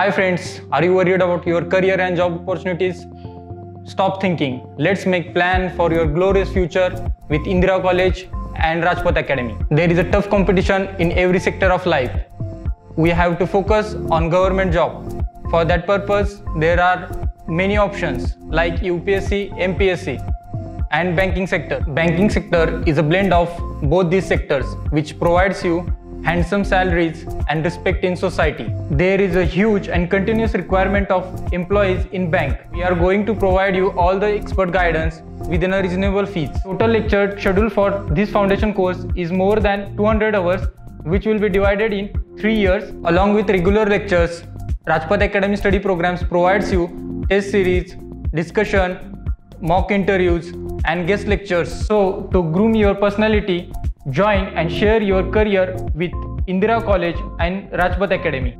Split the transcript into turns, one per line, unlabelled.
Hi friends, are you worried about your career and job opportunities? Stop thinking. Let's make plan for your glorious future with Indira College and Rajpath Academy. There is a tough competition in every sector of life. We have to focus on government job. For that purpose, there are many options like UPSC, MPSC and banking sector. Banking sector is a blend of both these sectors which provides you handsome salaries and respect in society. There is a huge and continuous requirement of employees in bank. We are going to provide you all the expert guidance within a reasonable fees. Total lecture schedule for this foundation course is more than 200 hours which will be divided in 3 years along with regular lectures. Rajpath Academy study programs provides you test series, discussion, mock interviews and guest lectures. So to groom your personality, join and share your career with Indira College and Rajpath Academy.